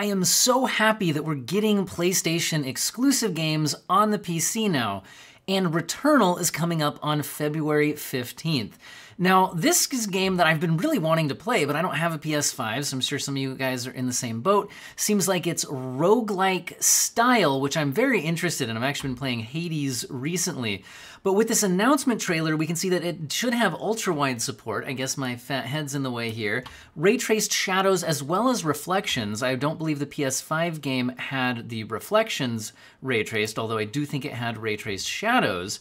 I am so happy that we're getting PlayStation exclusive games on the PC now, and Returnal is coming up on February 15th. Now, this is a game that I've been really wanting to play, but I don't have a PS5, so I'm sure some of you guys are in the same boat. Seems like it's roguelike style, which I'm very interested in. I've actually been playing Hades recently. But with this announcement trailer, we can see that it should have ultra-wide support. I guess my fat head's in the way here. Ray-traced shadows as well as reflections. I don't believe the PS5 game had the reflections ray-traced, although I do think it had ray-traced shadows.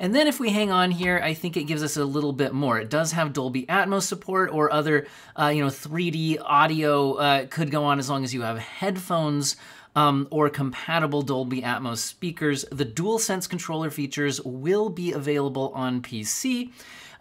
And then if we hang on here, I think it gives us a little bit more. It does have Dolby Atmos support or other, uh, you know, 3D audio uh, could go on as long as you have headphones um, or compatible Dolby Atmos speakers. The DualSense controller features will be available on PC.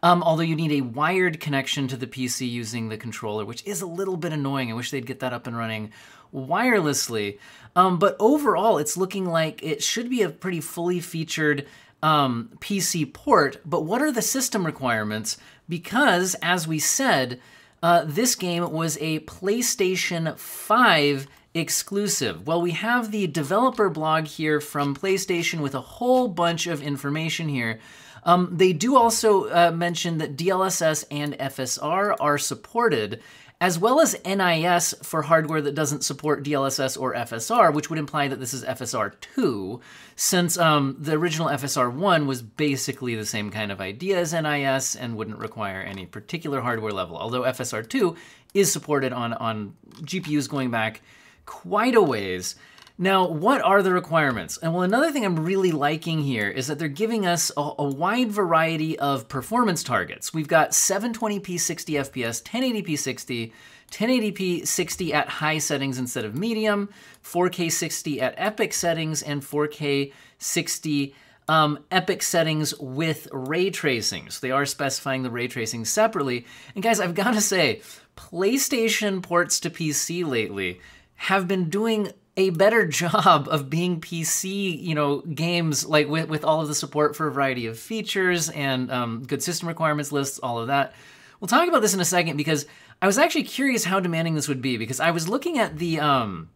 Um, although you need a wired connection to the PC using the controller, which is a little bit annoying. I wish they'd get that up and running wirelessly. Um, but overall, it's looking like it should be a pretty fully featured um, PC port, but what are the system requirements? Because, as we said, uh, this game was a PlayStation 5 exclusive. Well, we have the developer blog here from PlayStation with a whole bunch of information here. Um, they do also uh, mention that DLSS and FSR are supported, as well as NIS for hardware that doesn't support DLSS or FSR, which would imply that this is FSR 2, since um, the original FSR 1 was basically the same kind of idea as NIS and wouldn't require any particular hardware level, although FSR 2 is supported on, on GPUs going back quite a ways. Now, what are the requirements? And well, another thing I'm really liking here is that they're giving us a, a wide variety of performance targets. We've got 720p 60 FPS, 1080p 60, 1080p 60 at high settings instead of medium, 4K 60 at epic settings, and 4K 60 um, epic settings with ray tracing. So they are specifying the ray tracing separately. And guys, I've got to say, PlayStation ports to PC lately have been doing a better job of being PC, you know, games like with, with all of the support for a variety of features and um, good system requirements lists, all of that. We'll talk about this in a second because I was actually curious how demanding this would be because I was looking at the um,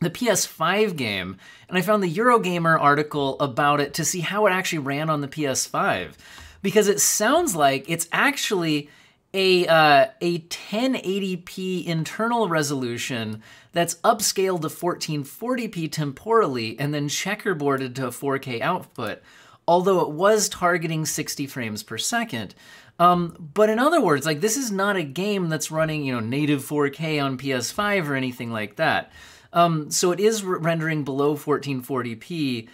the PS5 game and I found the Eurogamer article about it to see how it actually ran on the PS5 because it sounds like it's actually a uh, a 1080p internal resolution that's upscaled to 1440p temporally and then checkerboarded to a 4K output, although it was targeting 60 frames per second. Um, but in other words, like this is not a game that's running, you know, native 4K on PS5 or anything like that. Um, so it is rendering below 1440p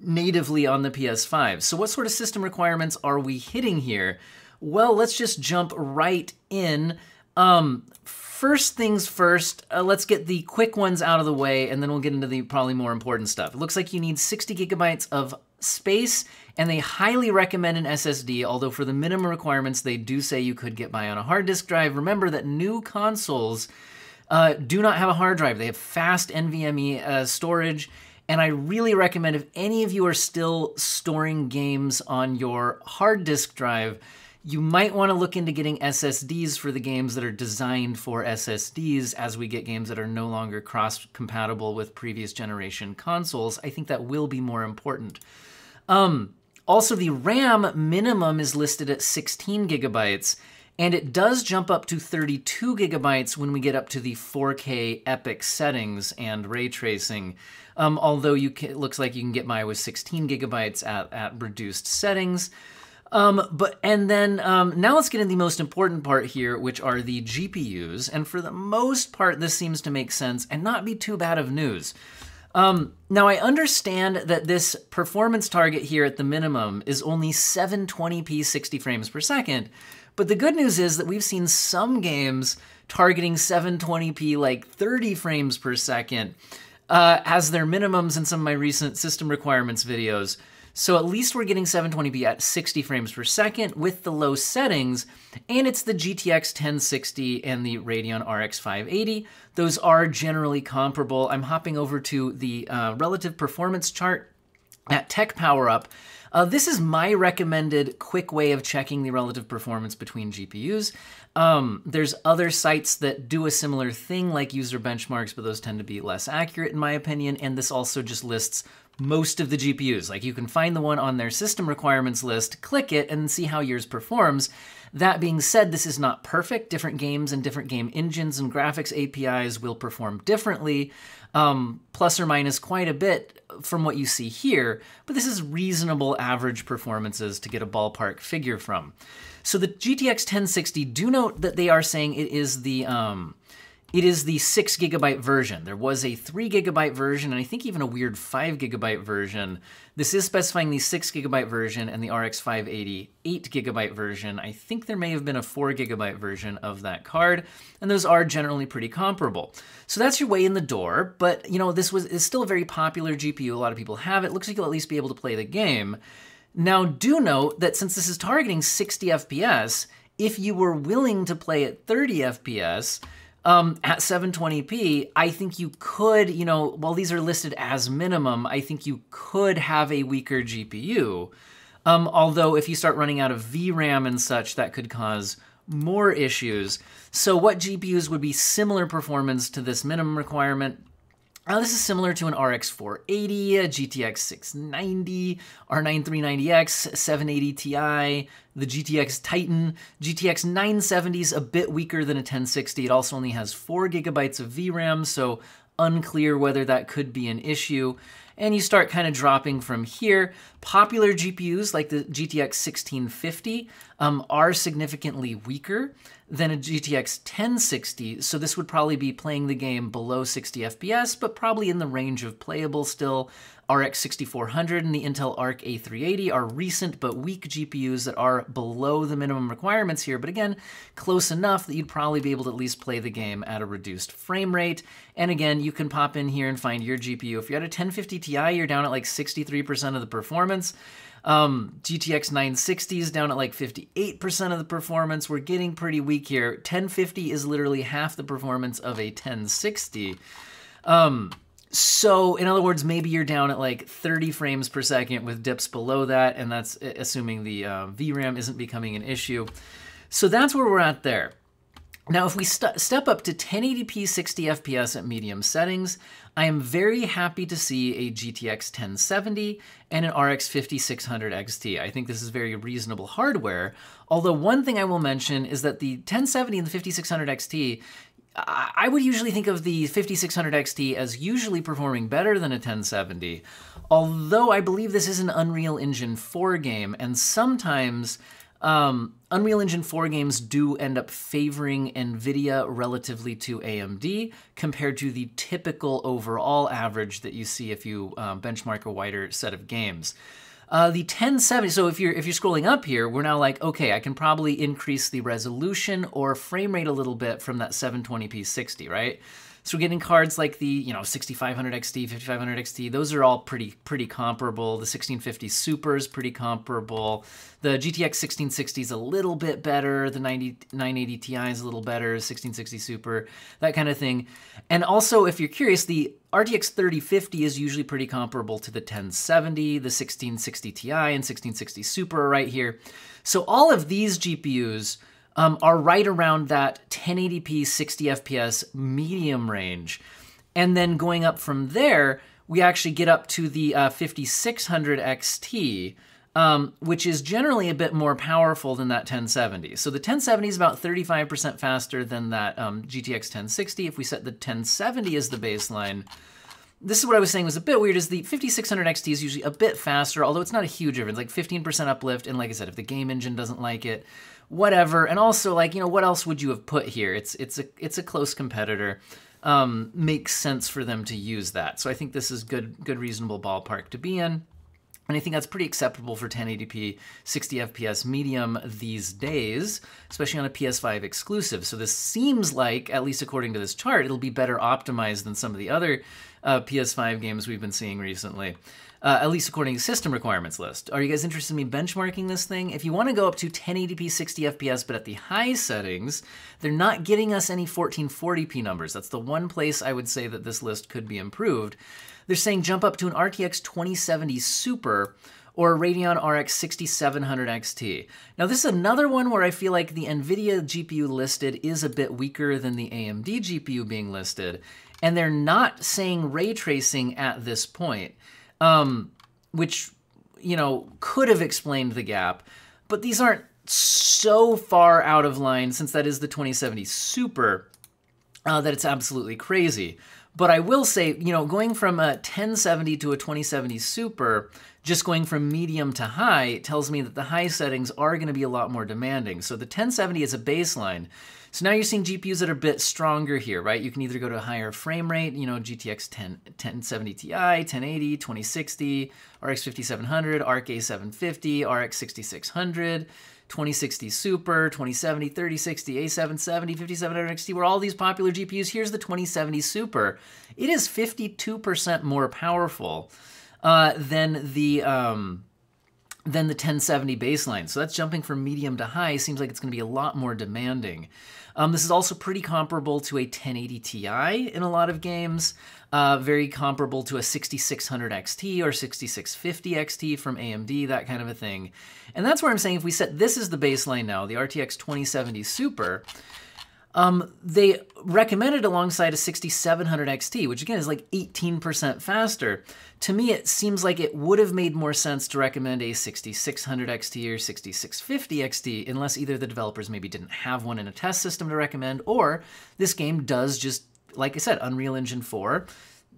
natively on the PS5. So what sort of system requirements are we hitting here? Well, let's just jump right in. Um, first things first, uh, let's get the quick ones out of the way, and then we'll get into the probably more important stuff. It looks like you need 60 gigabytes of space, and they highly recommend an SSD, although for the minimum requirements, they do say you could get by on a hard disk drive. Remember that new consoles uh, do not have a hard drive. They have fast NVMe uh, storage, and I really recommend if any of you are still storing games on your hard disk drive, you might want to look into getting SSDs for the games that are designed for SSDs as we get games that are no longer cross compatible with previous generation consoles. I think that will be more important. Um, also, the RAM minimum is listed at 16 gigabytes, and it does jump up to 32 gigabytes when we get up to the 4K epic settings and ray tracing. Um, although you can, it looks like you can get by with 16 gigabytes at, at reduced settings. Um, but and then um, now let's get into the most important part here, which are the GPUs. And for the most part, this seems to make sense and not be too bad of news. Um, now I understand that this performance target here at the minimum is only 720p 60 frames per second, but the good news is that we've seen some games targeting 720p like 30 frames per second uh, as their minimums in some of my recent system requirements videos. So at least we're getting 720p at 60 frames per second with the low settings, and it's the GTX 1060 and the Radeon RX 580. Those are generally comparable. I'm hopping over to the uh, relative performance chart at TechPowerUp, uh, this is my recommended quick way of checking the relative performance between GPUs. Um, there's other sites that do a similar thing like user benchmarks, but those tend to be less accurate in my opinion. And this also just lists most of the GPUs. Like you can find the one on their system requirements list, click it, and see how yours performs. That being said, this is not perfect. Different games and different game engines and graphics APIs will perform differently, um, plus or minus quite a bit from what you see here, but this is reasonable average performances to get a ballpark figure from. So the GTX 1060, do note that they are saying it is the um, it is the six gigabyte version. There was a three gigabyte version, and I think even a weird five gigabyte version. This is specifying the six gigabyte version and the RX 580 eight gigabyte version. I think there may have been a four gigabyte version of that card, and those are generally pretty comparable. So that's your way in the door, but you know, this was is still a very popular GPU. A lot of people have it. Looks like you'll at least be able to play the game. Now, do note that since this is targeting 60 FPS, if you were willing to play at 30 FPS, um, at 720p, I think you could, you know, while these are listed as minimum, I think you could have a weaker GPU. Um, although if you start running out of VRAM and such, that could cause more issues. So what GPUs would be similar performance to this minimum requirement? Now, this is similar to an RX 480, a GTX 690, R9 390X, 780 Ti, the GTX Titan. GTX 970 is a bit weaker than a 1060. It also only has 4 gigabytes of VRAM, so unclear whether that could be an issue. And you start kind of dropping from here. Popular GPUs like the GTX 1650 um, are significantly weaker than a GTX 1060, so this would probably be playing the game below 60 FPS, but probably in the range of playable still. RX 6400 and the Intel Arc A380 are recent but weak GPUs that are below the minimum requirements here, but again, close enough that you'd probably be able to at least play the game at a reduced frame rate. And again, you can pop in here and find your GPU. If you're at a 1050 Ti, you're down at like 63% of the performance. Um, GTX 960 is down at like 58% of the performance. We're getting pretty weak here. 1050 is literally half the performance of a 1060. Um, so, in other words, maybe you're down at like 30 frames per second with dips below that, and that's assuming the uh, VRAM isn't becoming an issue. So that's where we're at there. Now, if we st step up to 1080p 60 FPS at medium settings, I am very happy to see a GTX 1070 and an RX 5600 XT. I think this is very reasonable hardware, although one thing I will mention is that the 1070 and the 5600 XT I would usually think of the 5600 XT as usually performing better than a 1070, although I believe this is an Unreal Engine 4 game, and sometimes um, Unreal Engine 4 games do end up favoring NVIDIA relatively to AMD compared to the typical overall average that you see if you um, benchmark a wider set of games. Uh, the 1070, so if you're if you're scrolling up here, we're now like, okay, I can probably increase the resolution or frame rate a little bit from that 720p 60, right? So we're getting cards like the, you know, 6500 XT, 5500 XT. Those are all pretty pretty comparable. The 1650 Super is pretty comparable. The GTX 1660 is a little bit better. The 90, 980 Ti is a little better. 1660 Super, that kind of thing. And also, if you're curious, the RTX 3050 is usually pretty comparable to the 1070, the 1660 Ti, and 1660 Super right here. So all of these GPUs um, are right around that 1080p 60 FPS medium range. And then going up from there, we actually get up to the uh, 5600 XT, um, which is generally a bit more powerful than that 1070. So the 1070 is about 35% faster than that um, GTX 1060. If we set the 1070 as the baseline, this is what I was saying was a bit weird, is the 5600 XT is usually a bit faster, although it's not a huge difference, like 15% uplift, and like I said, if the game engine doesn't like it, whatever. And also, like, you know, what else would you have put here? It's it's a it's a close competitor. Um, makes sense for them to use that. So I think this is good good reasonable ballpark to be in. And I think that's pretty acceptable for 1080p 60 FPS medium these days, especially on a PS5 exclusive. So this seems like, at least according to this chart, it'll be better optimized than some of the other uh, PS5 games we've been seeing recently. Uh, at least according to system requirements list. Are you guys interested in me benchmarking this thing? If you want to go up to 1080p 60 FPS, but at the high settings, they're not getting us any 1440p numbers. That's the one place I would say that this list could be improved. They're saying jump up to an RTX 2070 Super or a Radeon RX 6700 XT. Now this is another one where I feel like the NVIDIA GPU listed is a bit weaker than the AMD GPU being listed, and they're not saying ray tracing at this point, um, which, you know, could have explained the gap, but these aren't so far out of line since that is the 2070 Super uh, that it's absolutely crazy. But I will say, you know, going from a 1070 to a 2070 Super, just going from medium to high tells me that the high settings are going to be a lot more demanding. So the 1070 is a baseline. So now you're seeing GPUs that are a bit stronger here, right? You can either go to a higher frame rate, you know, GTX 10, 1070 Ti, 1080, 2060, RX 5700, Arc A750, RX 6600, 2060 Super, 2070, 3060, A770, 5700 XT were all these popular GPUs. Here's the 2070 Super. It is 52% more powerful uh, than the um, than the 1070 baseline. So that's jumping from medium to high. Seems like it's going to be a lot more demanding. Um, this is also pretty comparable to a 1080 Ti in a lot of games. Uh, very comparable to a 6600 XT or 6650 XT from AMD, that kind of a thing. And that's where I'm saying if we set this as the baseline now, the RTX 2070 Super, um, they recommended alongside a 6700 XT, which again is like 18% faster. To me, it seems like it would have made more sense to recommend a 6600 XT or 6650 XT, unless either the developers maybe didn't have one in a test system to recommend, or this game does just, like I said, Unreal Engine 4.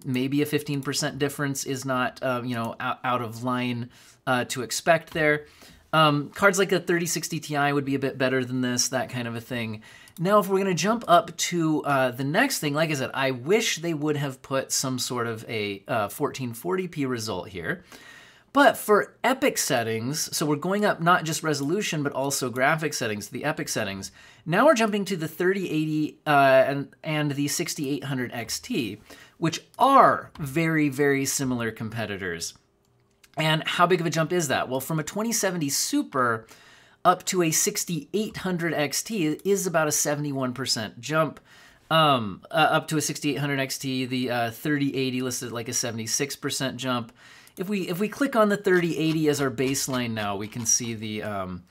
Maybe a 15% difference is not, uh, you know, out, out of line uh, to expect there. Um, cards like a 3060 Ti would be a bit better than this, that kind of a thing. Now, if we're going to jump up to uh, the next thing, like I said, I wish they would have put some sort of a uh, 1440p result here. But for epic settings, so we're going up not just resolution, but also graphic settings, the epic settings. Now we're jumping to the 3080 uh, and, and the 6800 XT, which are very, very similar competitors. And how big of a jump is that? Well, from a 2070 Super, up to a 6800 XT is about a 71% jump. Um, uh, up to a 6800 XT, the uh, 3080 listed like a 76% jump. If we if we click on the 3080 as our baseline now, we can see the um,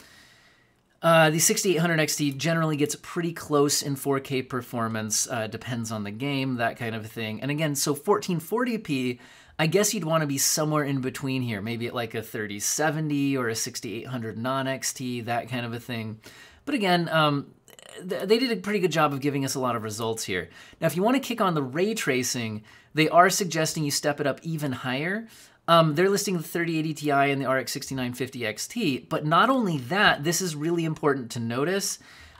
uh, the 6800 XT generally gets pretty close in 4K performance. Uh, depends on the game, that kind of thing. And again, so 1440p I guess you'd want to be somewhere in between here, maybe at like a 3070 or a 6800 non-XT, that kind of a thing. But again, um, they did a pretty good job of giving us a lot of results here. Now, if you want to kick on the ray tracing, they are suggesting you step it up even higher. Um, they're listing the 3080 Ti and the RX 6950 XT, but not only that, this is really important to notice.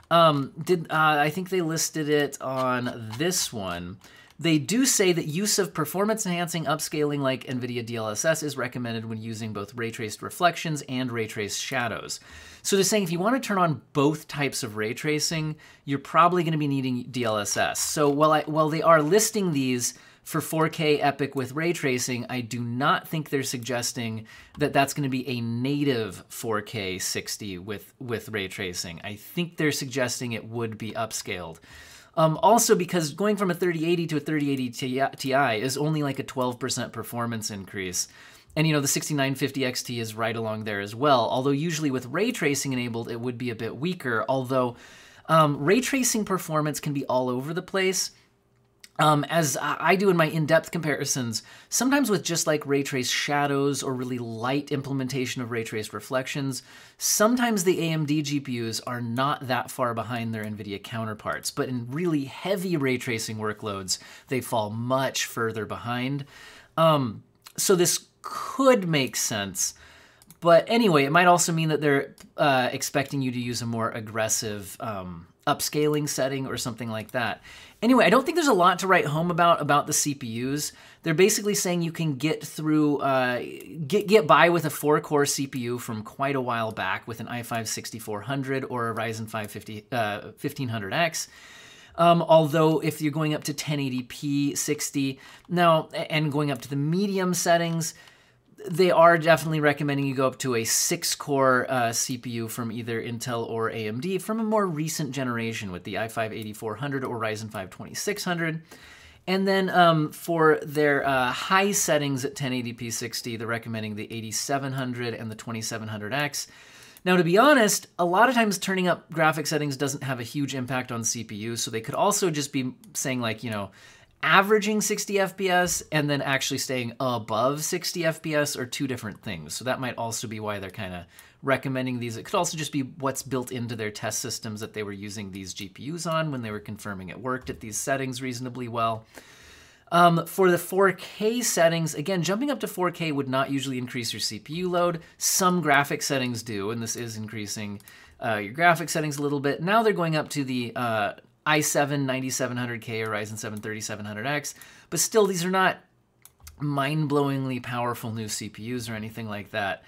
Um, did uh, I think they listed it on this one? They do say that use of performance enhancing upscaling like NVIDIA DLSS is recommended when using both ray traced reflections and ray traced shadows. So they're saying if you want to turn on both types of ray tracing, you're probably going to be needing DLSS. So while, I, while they are listing these for 4K Epic with ray tracing, I do not think they're suggesting that that's going to be a native 4K 60 with, with ray tracing. I think they're suggesting it would be upscaled. Um, also, because going from a 3080 to a 3080 Ti is only like a 12% performance increase. And you know, the 6950 XT is right along there as well. Although usually with ray tracing enabled, it would be a bit weaker. Although um, ray tracing performance can be all over the place. Um, as I do in my in-depth comparisons, sometimes with just like ray trace shadows or really light implementation of ray traced reflections, sometimes the AMD GPUs are not that far behind their NVIDIA counterparts, but in really heavy ray tracing workloads, they fall much further behind. Um, so this could make sense, but anyway, it might also mean that they're uh, expecting you to use a more aggressive um, upscaling setting or something like that. Anyway, I don't think there's a lot to write home about about the CPUs. They're basically saying you can get through, uh, get get by with a four core CPU from quite a while back with an i5 6400 or a Ryzen 5 50, uh, 1500X. Um, although if you're going up to 1080p 60 now and going up to the medium settings, they are definitely recommending you go up to a six core uh, CPU from either Intel or AMD from a more recent generation with the i5 8400 or Ryzen 5 2600. And then um, for their uh, high settings at 1080p 60, they're recommending the 8700 and the 2700X. Now, to be honest, a lot of times turning up graphic settings doesn't have a huge impact on CPU, so they could also just be saying like, you know, averaging 60 FPS and then actually staying above 60 FPS are two different things. So that might also be why they're kind of recommending these. It could also just be what's built into their test systems that they were using these GPUs on when they were confirming it worked at these settings reasonably well. Um, for the 4K settings, again, jumping up to 4K would not usually increase your CPU load. Some graphic settings do, and this is increasing uh, your graphic settings a little bit. Now they're going up to the uh, i7 9700K or Ryzen 7 3700X, but still, these are not mind-blowingly powerful new CPUs or anything like that.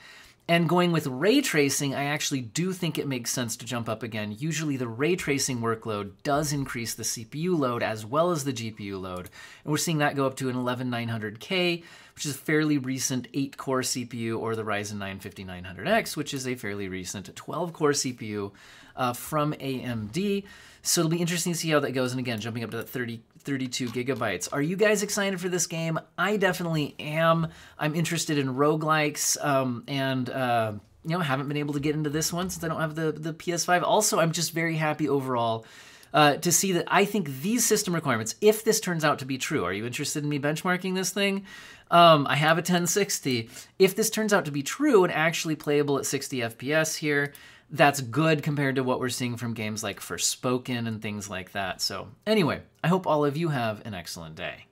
And going with ray tracing, I actually do think it makes sense to jump up again. Usually the ray tracing workload does increase the CPU load as well as the GPU load. And we're seeing that go up to an 11900K, which is a fairly recent 8-core CPU, or the Ryzen 9 5900X, which is a fairly recent 12-core CPU uh, from AMD. So it'll be interesting to see how that goes. And again, jumping up to that 30, 32 gigabytes. Are you guys excited for this game? I definitely am. I'm interested in roguelikes um, and. Uh, you know, haven't been able to get into this one since I don't have the, the PS5. Also, I'm just very happy overall uh, to see that I think these system requirements, if this turns out to be true, are you interested in me benchmarking this thing? Um, I have a 1060. If this turns out to be true and actually playable at 60 FPS here, that's good compared to what we're seeing from games like Forspoken and things like that. So, anyway, I hope all of you have an excellent day.